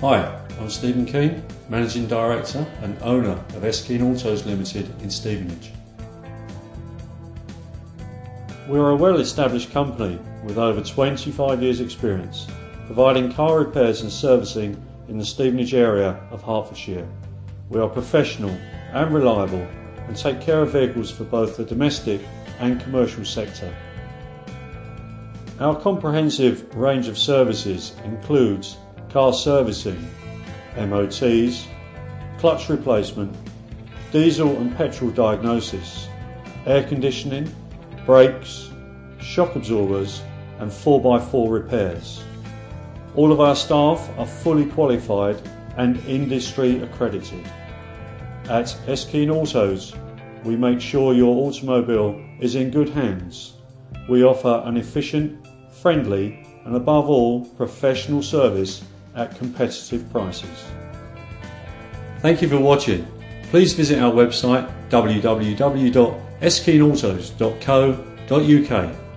Hi, I'm Stephen Keene, Managing Director and owner of S Keene Autos Limited in Stevenage. We are a well established company with over 25 years' experience, providing car repairs and servicing in the Stevenage area of Hertfordshire. We are professional and reliable and take care of vehicles for both the domestic and commercial sector. Our comprehensive range of services includes car servicing, MOTs, clutch replacement, diesel and petrol diagnosis, air conditioning, brakes, shock absorbers and 4x4 repairs. All of our staff are fully qualified and industry accredited. At S Keene Autos, we make sure your automobile is in good hands. We offer an efficient, friendly and above all professional service at competitive prices. Thank you for watching. Please visit our website www.eskeenautos.co.uk